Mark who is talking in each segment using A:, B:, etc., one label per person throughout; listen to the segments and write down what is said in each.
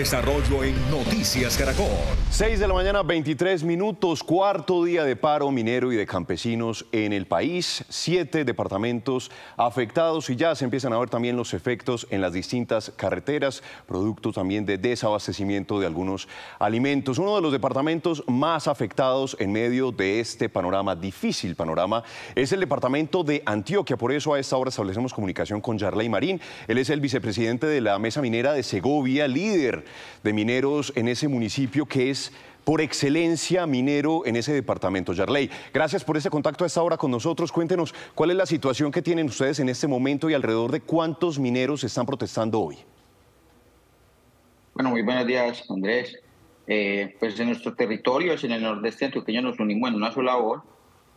A: desarrollo en Noticias Caracol.
B: 6 de la mañana, 23 minutos, cuarto día de paro minero y de campesinos en el país. Siete departamentos afectados y ya se empiezan a ver también los efectos en las distintas carreteras, producto también de desabastecimiento de algunos alimentos. Uno de los departamentos más afectados en medio de este panorama, difícil panorama, es el departamento de Antioquia. Por eso a esta hora establecemos comunicación con Yarley Marín. Él es el vicepresidente de la Mesa Minera de Segovia, líder de mineros en ese municipio que es por excelencia minero en ese departamento. Yarley, gracias por ese contacto a esta hora con nosotros. Cuéntenos cuál es la situación que tienen ustedes en este momento y alrededor de cuántos mineros están protestando hoy.
C: Bueno, muy buenos días, Andrés. Eh, pues en nuestros territorios, en el nordeste antioqueño, nos unimos en una sola voz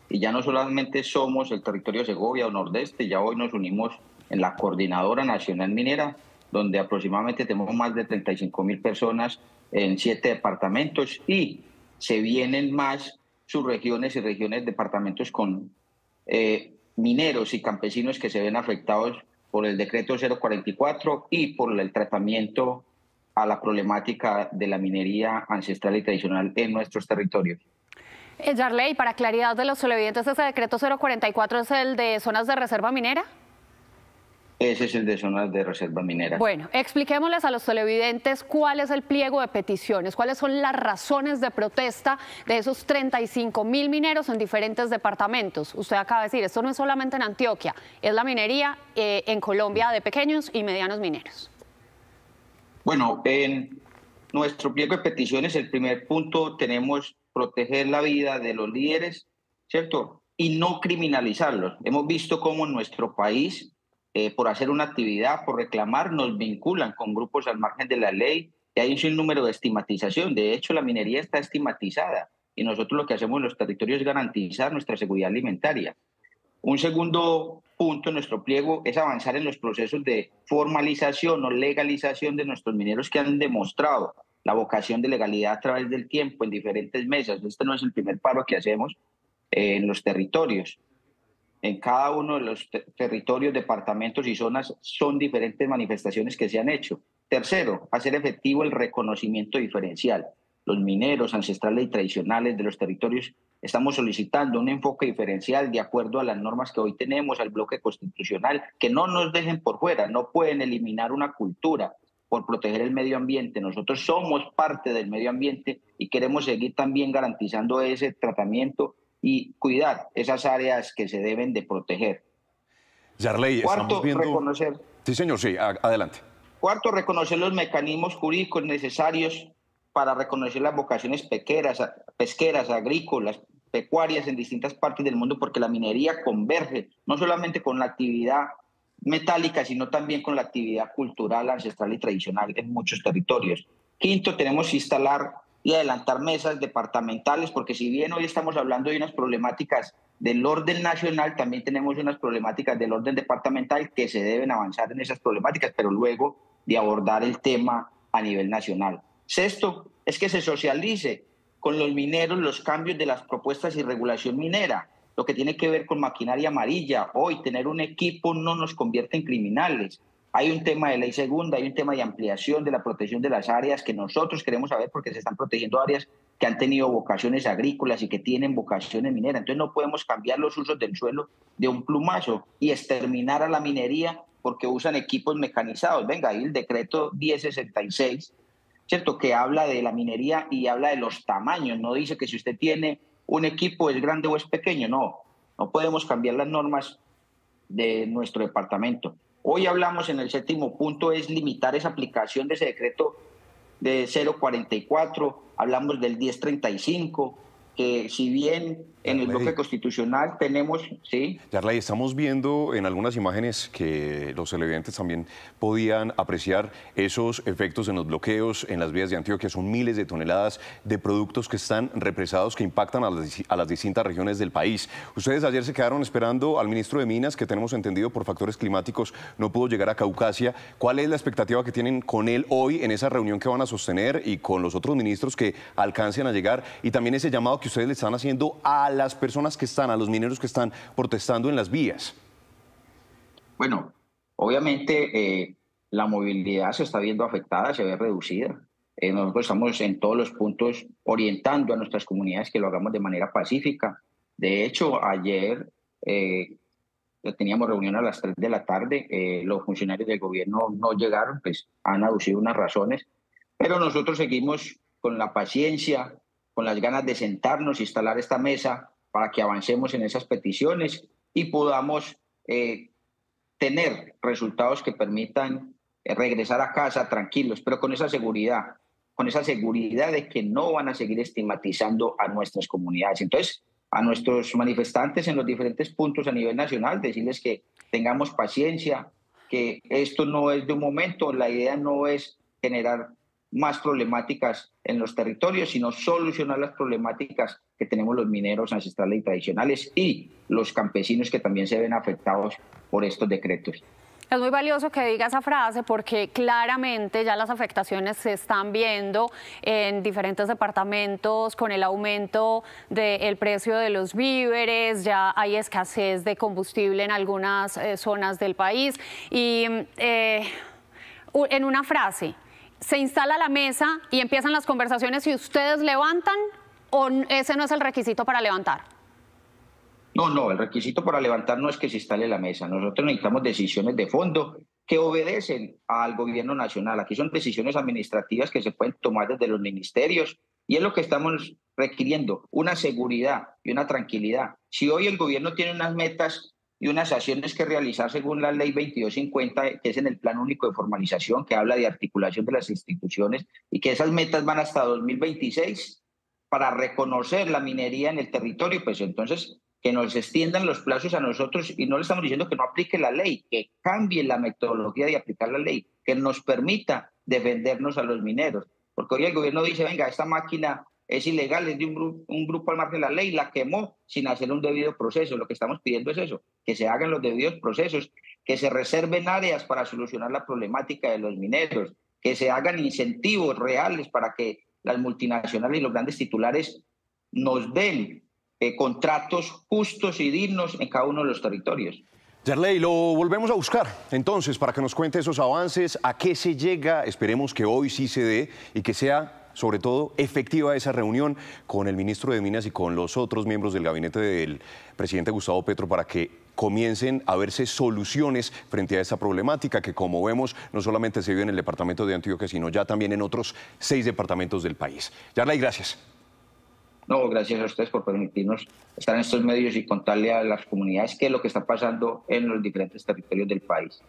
C: y ya no solamente somos el territorio de Segovia o nordeste, ya hoy nos unimos en la Coordinadora Nacional Minera, donde aproximadamente tenemos más de 35 mil personas en siete departamentos y se vienen más subregiones y regiones, departamentos con eh, mineros y campesinos que se ven afectados por el decreto 044 y por el tratamiento a la problemática de la minería ancestral y tradicional en nuestros territorios.
D: Eh, Yarley, para claridad de los televidentes, ¿ese decreto 044 es el de zonas de reserva minera?
C: Ese es el de zonas de reserva minera.
D: Bueno, expliquémosles a los televidentes cuál es el pliego de peticiones, cuáles son las razones de protesta de esos 35 mil mineros en diferentes departamentos. Usted acaba de decir, esto no es solamente en Antioquia, es la minería eh, en Colombia de pequeños y medianos mineros.
C: Bueno, en nuestro pliego de peticiones, el primer punto tenemos proteger la vida de los líderes, ¿cierto? Y no criminalizarlos. Hemos visto cómo en nuestro país eh, por hacer una actividad, por reclamar, nos vinculan con grupos al margen de la ley y hay un sinnúmero de estigmatización. De hecho, la minería está estigmatizada y nosotros lo que hacemos en los territorios es garantizar nuestra seguridad alimentaria. Un segundo punto en nuestro pliego es avanzar en los procesos de formalización o legalización de nuestros mineros que han demostrado la vocación de legalidad a través del tiempo en diferentes mesas. Este no es el primer paro que hacemos eh, en los territorios en cada uno de los territorios, departamentos y zonas son diferentes manifestaciones que se han hecho. Tercero, hacer efectivo el reconocimiento diferencial. Los mineros ancestrales y tradicionales de los territorios estamos solicitando un enfoque diferencial de acuerdo a las normas que hoy tenemos, al bloque constitucional, que no nos dejen por fuera, no pueden eliminar una cultura por proteger el medio ambiente. Nosotros somos parte del medio ambiente y queremos seguir también garantizando ese tratamiento y cuidar esas áreas que se deben de proteger.
B: Yarley,
C: Cuarto, reconocer.
B: Sí, señor, sí, adelante.
C: Cuarto, reconocer los mecanismos jurídicos necesarios para reconocer las vocaciones pesqueras, pesqueras, agrícolas, pecuarias en distintas partes del mundo, porque la minería converge no solamente con la actividad metálica, sino también con la actividad cultural, ancestral y tradicional en muchos territorios. Quinto, tenemos que instalar y adelantar mesas departamentales, porque si bien hoy estamos hablando de unas problemáticas del orden nacional, también tenemos unas problemáticas del orden departamental que se deben avanzar en esas problemáticas, pero luego de abordar el tema a nivel nacional. Sexto, es que se socialice con los mineros los cambios de las propuestas y regulación minera, lo que tiene que ver con maquinaria amarilla. Hoy tener un equipo no nos convierte en criminales. Hay un tema de ley segunda, hay un tema de ampliación de la protección de las áreas que nosotros queremos saber porque se están protegiendo áreas que han tenido vocaciones agrícolas y que tienen vocaciones mineras. Entonces no podemos cambiar los usos del suelo de un plumazo y exterminar a la minería porque usan equipos mecanizados. Venga, ahí el decreto 1066, ¿cierto? Que habla de la minería y habla de los tamaños. No dice que si usted tiene un equipo es grande o es pequeño. No, no podemos cambiar las normas de nuestro departamento. Hoy hablamos en el séptimo punto es limitar esa aplicación de ese decreto de 044, hablamos del 1035, que si bien en el bloque constitucional tenemos, sí.
B: Yarley, estamos viendo en algunas imágenes que los televidentes también podían apreciar esos efectos en los bloqueos en las vías de Antioquia. Son miles de toneladas de productos que están represados, que impactan a las, a las distintas regiones del país. Ustedes ayer se quedaron esperando al ministro de Minas, que tenemos entendido por factores climáticos no pudo llegar a Caucasia. ¿Cuál es la expectativa que tienen con él hoy en esa reunión que van a sostener y con los otros ministros que alcancen a llegar? Y también ese llamado que ustedes le están haciendo a las personas que están, a los mineros que están protestando en las vías?
C: Bueno, obviamente eh, la movilidad se está viendo afectada, se ve reducida. Eh, nosotros estamos en todos los puntos orientando a nuestras comunidades que lo hagamos de manera pacífica. De hecho, ayer eh, teníamos reunión a las 3 de la tarde, eh, los funcionarios del gobierno no llegaron, pues han aducido unas razones, pero nosotros seguimos con la paciencia, con las ganas de sentarnos, instalar esta mesa para que avancemos en esas peticiones y podamos eh, tener resultados que permitan eh, regresar a casa tranquilos, pero con esa seguridad, con esa seguridad de que no van a seguir estigmatizando a nuestras comunidades. Entonces, a nuestros manifestantes en los diferentes puntos a nivel nacional, decirles que tengamos paciencia, que esto no es de un momento, la idea no es generar más problemáticas en los territorios, sino solucionar las problemáticas que tenemos los mineros ancestrales y tradicionales y los campesinos que también se ven afectados por estos decretos.
D: Es muy valioso que diga esa frase porque claramente ya las afectaciones se están viendo en diferentes departamentos con el aumento del precio de los víveres, ya hay escasez de combustible en algunas eh, zonas del país. Y eh, en una frase, se instala la mesa y empiezan las conversaciones y ustedes levantan o ese no es el requisito para levantar?
C: No, no, el requisito para levantar no es que se instale la mesa. Nosotros necesitamos decisiones de fondo que obedecen al gobierno nacional. Aquí son decisiones administrativas que se pueden tomar desde los ministerios y es lo que estamos requiriendo, una seguridad y una tranquilidad. Si hoy el gobierno tiene unas metas y unas acciones que realizar según la ley 2250, que es en el plan único de formalización, que habla de articulación de las instituciones y que esas metas van hasta 2026 para reconocer la minería en el territorio, pues entonces que nos extiendan los plazos a nosotros y no le estamos diciendo que no aplique la ley, que cambie la metodología de aplicar la ley, que nos permita defendernos a los mineros. Porque hoy el gobierno dice, venga, esta máquina es ilegal, es de un, grupo al margen de la ley, la quemó sin hacer un debido proceso. Lo que estamos pidiendo es eso, que se hagan los debidos procesos, que se reserven áreas para solucionar la problemática de los mineros, que se hagan incentivos reales para que las multinacionales y los grandes titulares nos den eh, contratos justos y dignos en cada uno de los territorios.
B: Yarley, lo volvemos a buscar entonces para que nos cuente esos avances, a qué se llega, esperemos que hoy sí se dé y que sea sobre todo efectiva esa reunión con el ministro de Minas y con los otros miembros del gabinete del presidente Gustavo Petro para que comiencen a verse soluciones frente a esa problemática que como vemos no solamente se vive en el departamento de Antioquia, sino ya también en otros seis departamentos del país. Yarley, gracias.
C: No, gracias a ustedes por permitirnos estar en estos medios y contarle a las comunidades qué es lo que está pasando en los diferentes territorios del país.